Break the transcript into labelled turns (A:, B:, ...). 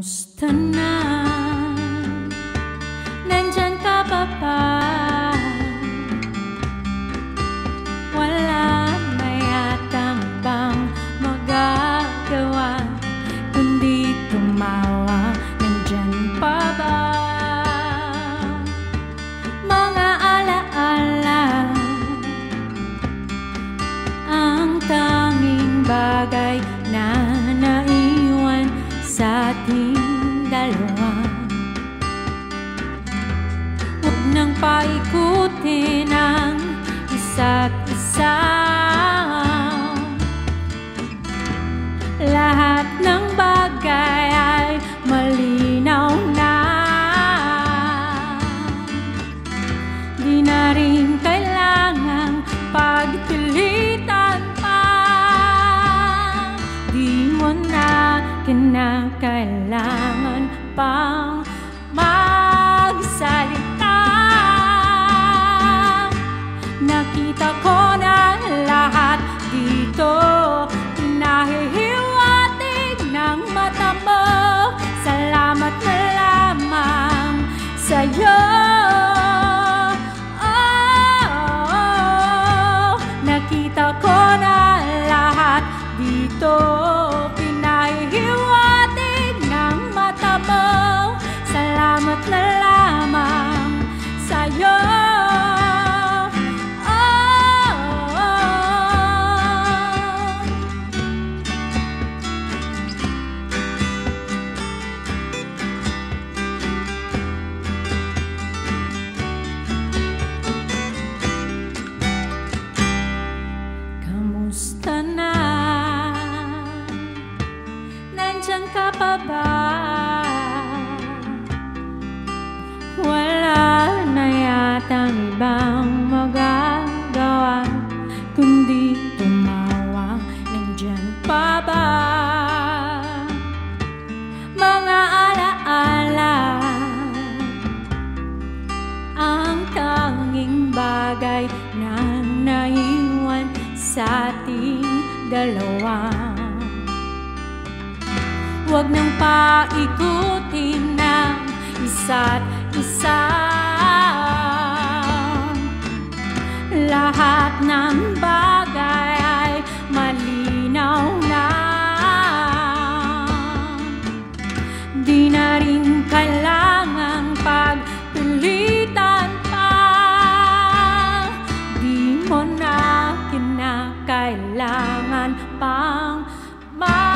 A: Kamusta na? Nandyan ka pa ba? Wala na yatang bang magagawa Kundi tumawa, nandyan pa ba? Mga alaala Ang tanging bagay na sa ating dalawa. Huwag nang paikutin ang isa't isa kinakailangan pang ba? Wala na yatang ibang magagawa Kundi tumawa, nandyan pa ba? Mga alaala Ang tanging bagay na naiwan sa ating dalawa Huwag nang paikutin ng isa't isa. Lahat ng bagay ay malinaw na. Di na rin kailangang pagpilitan pa. Di mo na kinakailangan pang mag